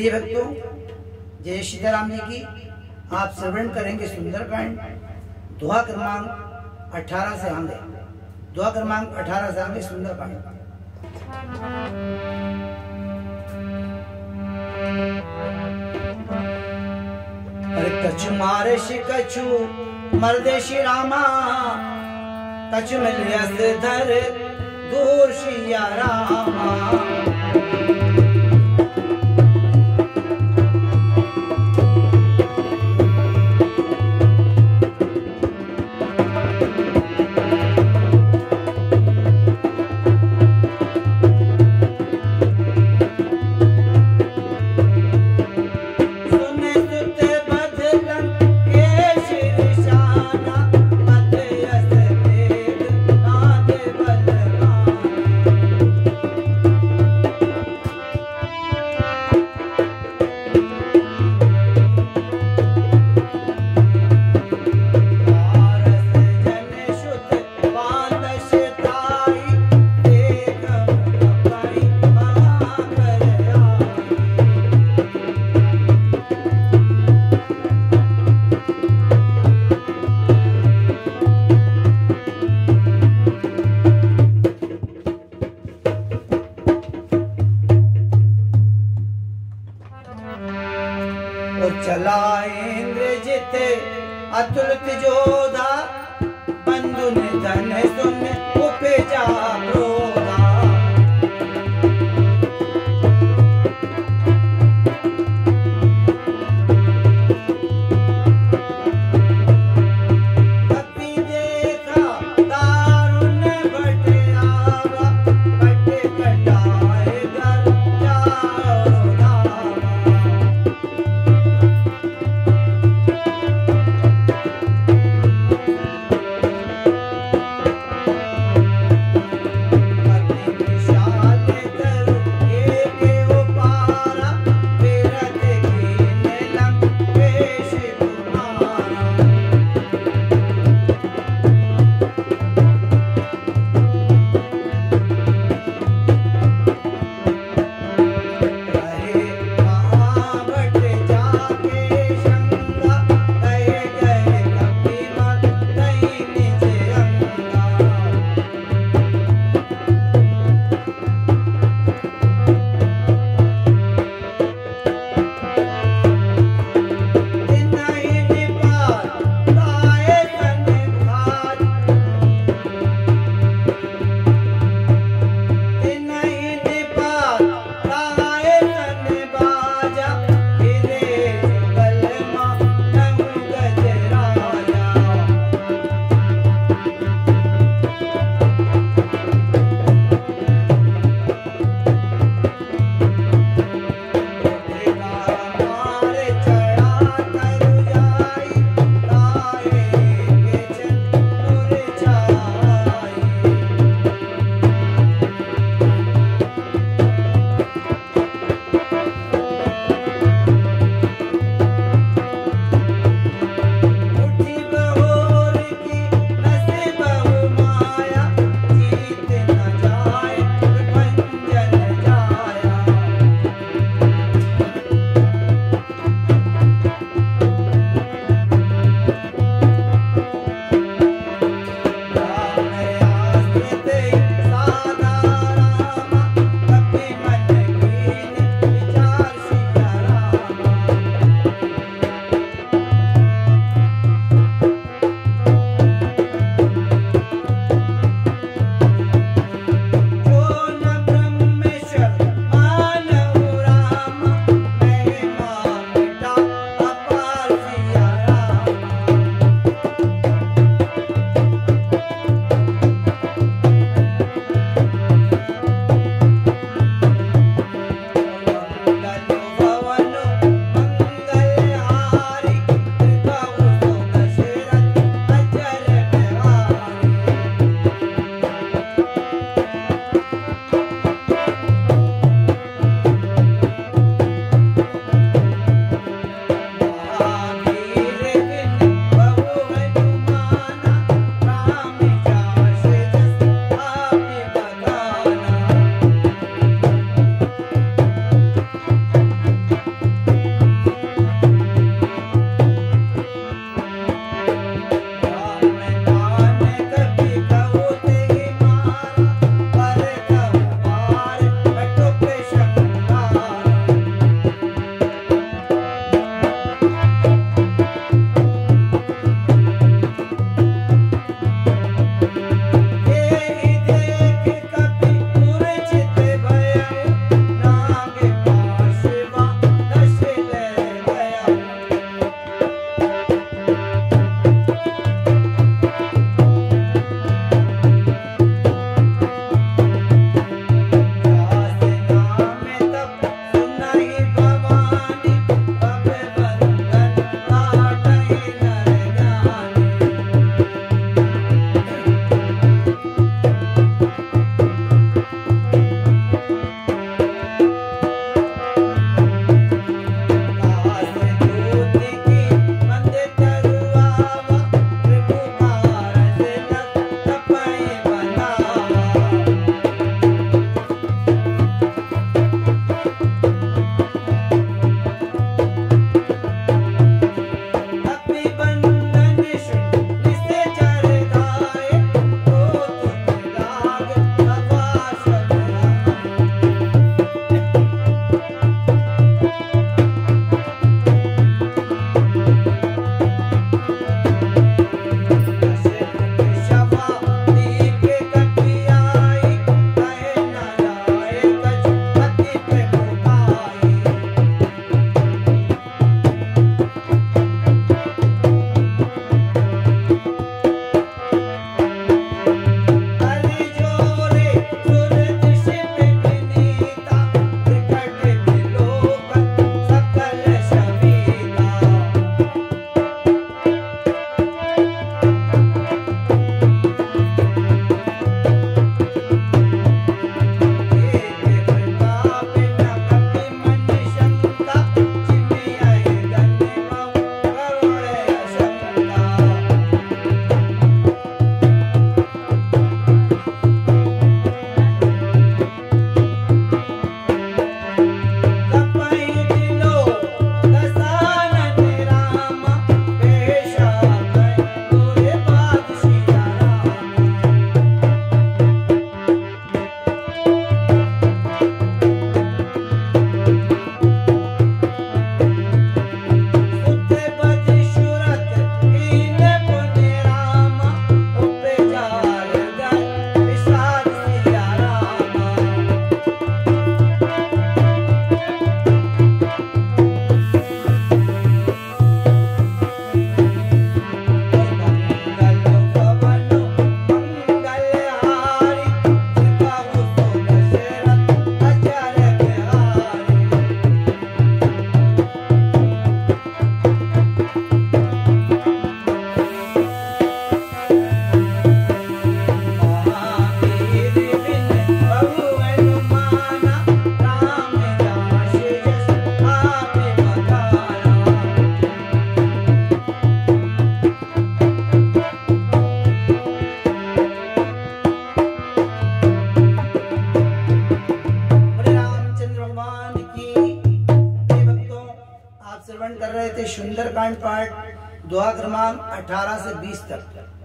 प्रिय भक्तों, जय सीताराम जी की आप श्रवण करेंगे सुंदरकांड। दुआ क्रमांक 18 से आगे। दुआ क्रमांक 18 से आगे सुंदरकांड। कछु मारे कछु मर्दे श्री रामा कछु मिलियस धर, दूर शिया रामा। जो सुंदरकांड पाठ दुआ क्रमांक 18 से 20 तक।